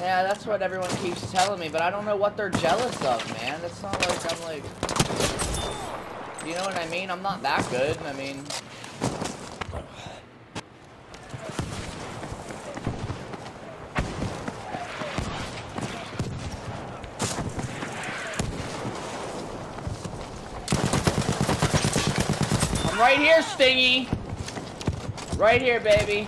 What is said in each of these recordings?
Yeah, that's what everyone keeps telling me, but I don't know what they're jealous of, man. It's not like I'm like... You know what I mean? I'm not that good. I mean... I'm right here, Stingy! Right here, baby.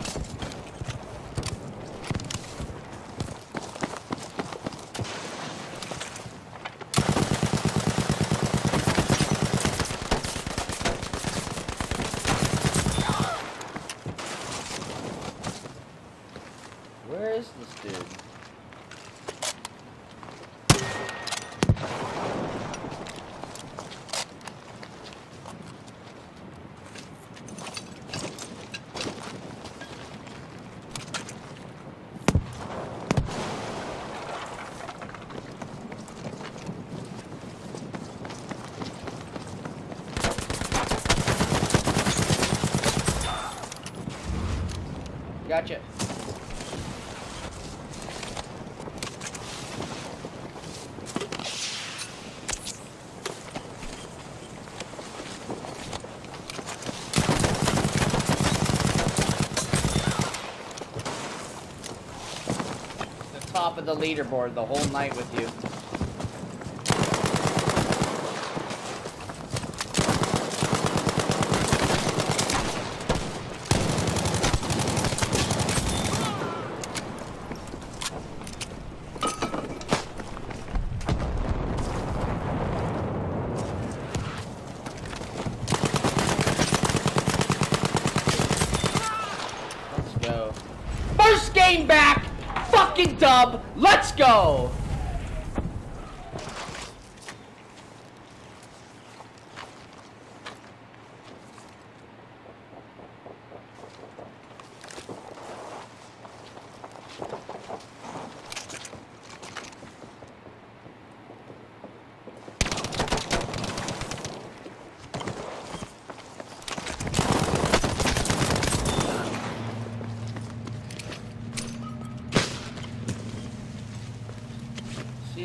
Where is this dude? Gotcha. The top of the leaderboard the whole night with you. Let's go. First game back! Fucking dub! Let's go!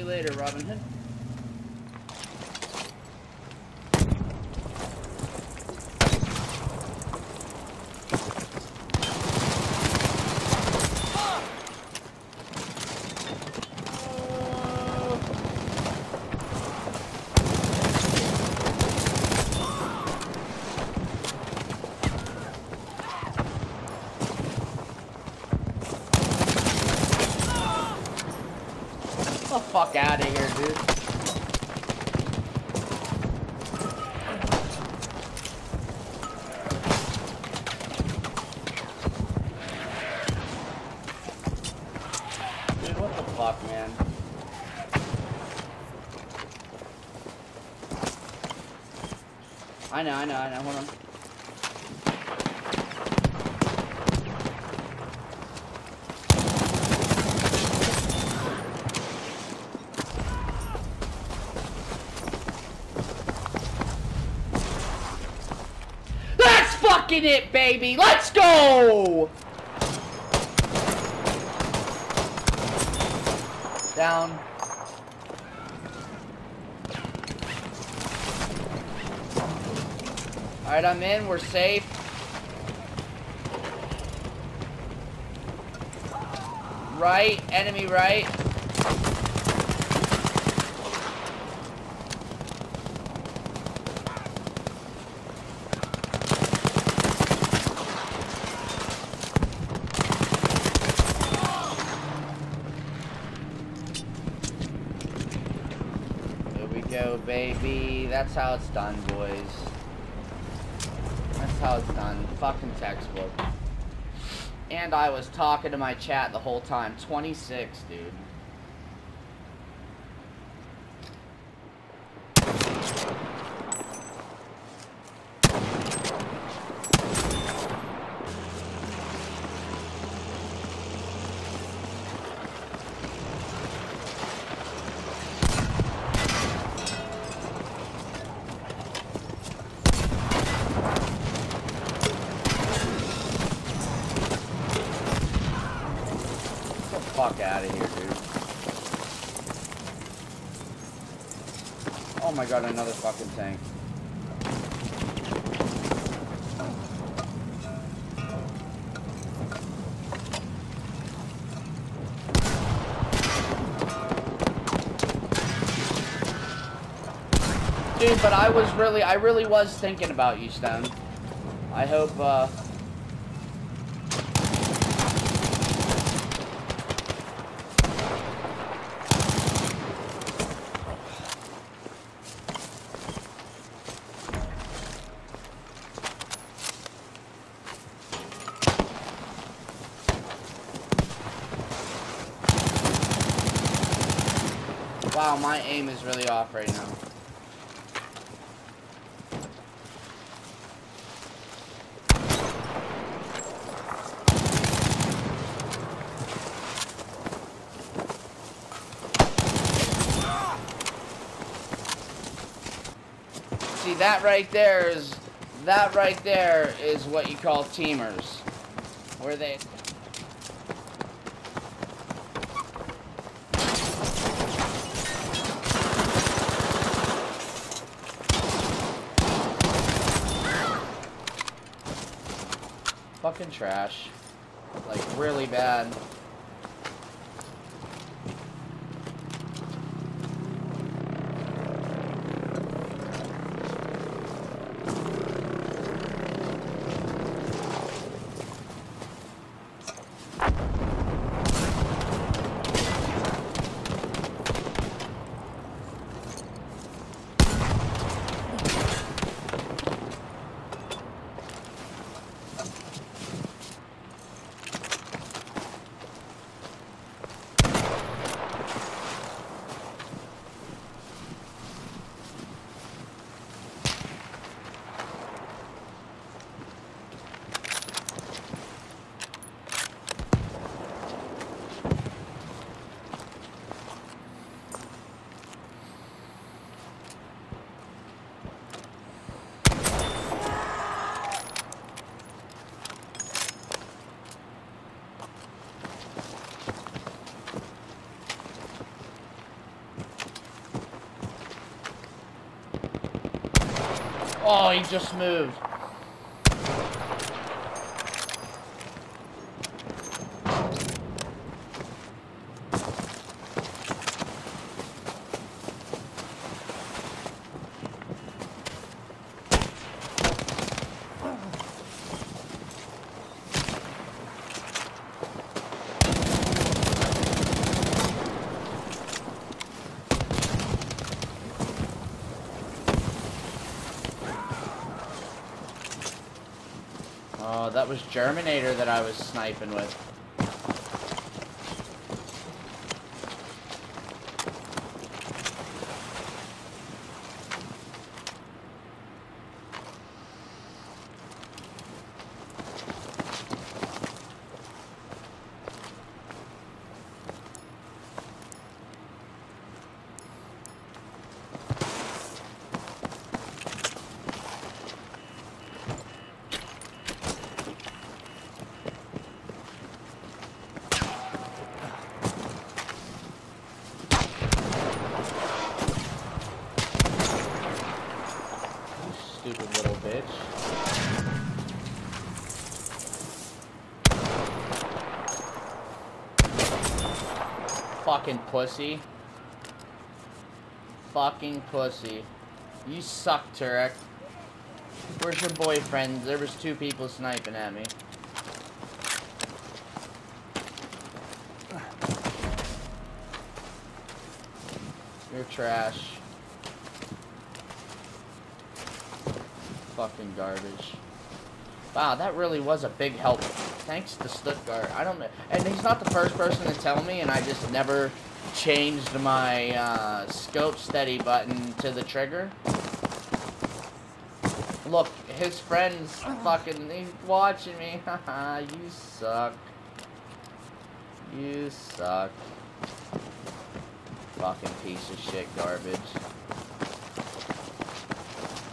Later, Robin Hood. The fuck out of here, dude. Dude, what the fuck, man? I know, I know, I know. Hold on. Fucking it, baby! Let's go! Down. Alright, I'm in. We're safe. Right. Enemy right. There we go, baby. That's how it's done, boys. That's how it's done. Fucking textbook. And I was talking to my chat the whole time. 26, dude. fuck out of here, dude. Oh my god, another fucking tank. Dude, but I was really, I really was thinking about you, Stone. I hope, uh... really off right now. See, that right there is, that right there is what you call teamers. Where they... Fucking trash. Like, really bad. Oh, he just moved. That was Germinator that I was sniping with. Fucking pussy. Fucking pussy. You suck, Turek. Where's your boyfriend? There was two people sniping at me. You're trash. Fucking garbage. Wow, that really was a big help. Thanks to Stuttgart. I don't know. And he's not the first person to tell me, and I just never changed my uh, scope steady button to the trigger. Look, his friend's fucking he's watching me. Haha, you suck. You suck. Fucking piece of shit garbage.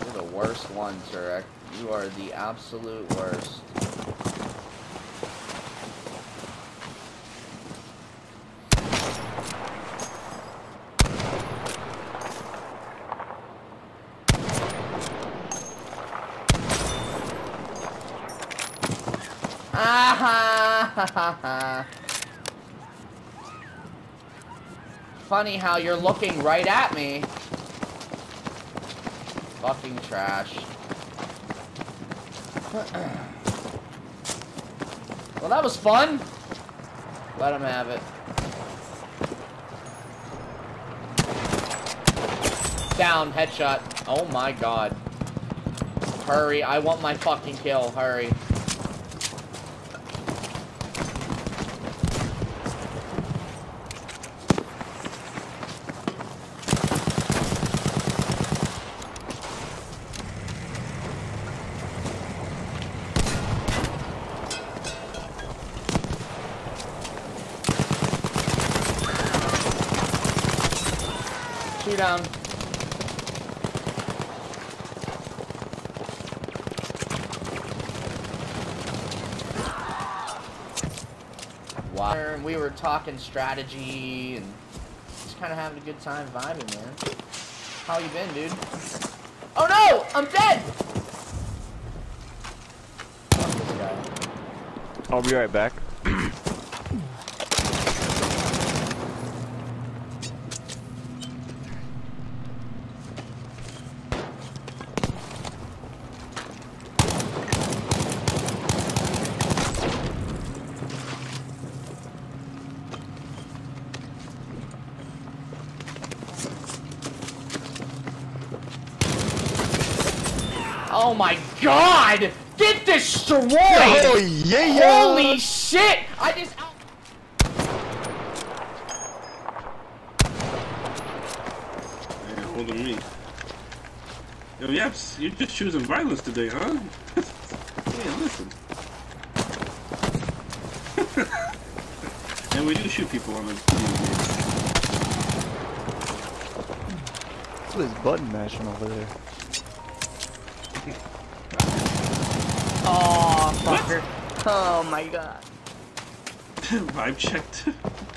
You're the worst one, Turek. You are the absolute worst. Funny how you're looking right at me. Fucking trash. well, that was fun. Let him have it. Down, headshot. Oh my god. Hurry, I want my fucking kill. Hurry. Two down. Wow. We were talking strategy and just kind of having a good time vibing, man. How you been, dude? Oh no! I'm dead! I'll be right back. Oh my god! Get destroyed! Oh yeah, yeah. Holy shit! I just out Yeah, hold on me. Yo, Yaps, you're just choosing violence today, huh? yeah, listen. and we do shoot people on the video. What's this button mashing over there? Oh, fucker. Oh my god. Vibe checked.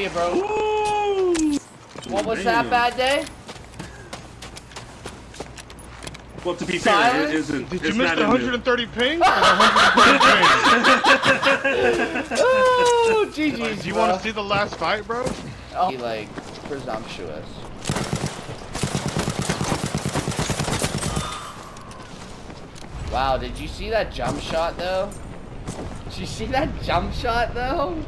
See ya, bro. Ooh! What was Damn. that bad day? Well, to be fair, Silence? it isn't. Did you miss the 130 ping? Or the 130 ping? Oh, GG's, Do you bro. want to see the last fight, bro? Oh, he, like, presumptuous. Wow, did you see that jump shot, though? Did you see that jump shot, though?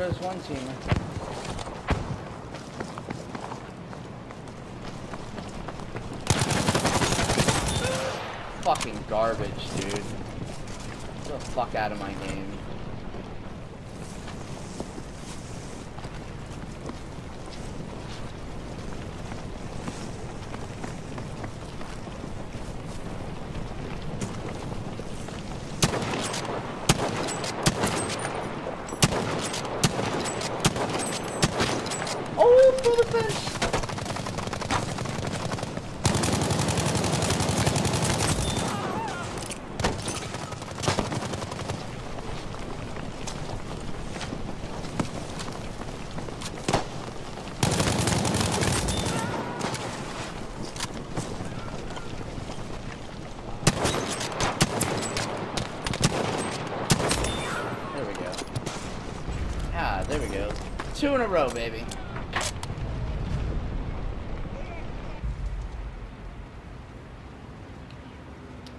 There goes one team. Fucking garbage, dude. Get the fuck out of my game. Oh, through the fence! Ah, there we go. Two in a row, baby.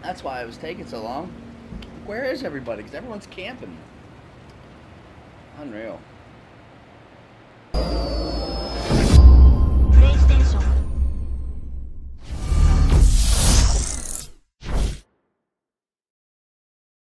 That's why it was taking so long. Where is everybody? Because everyone's camping. Unreal.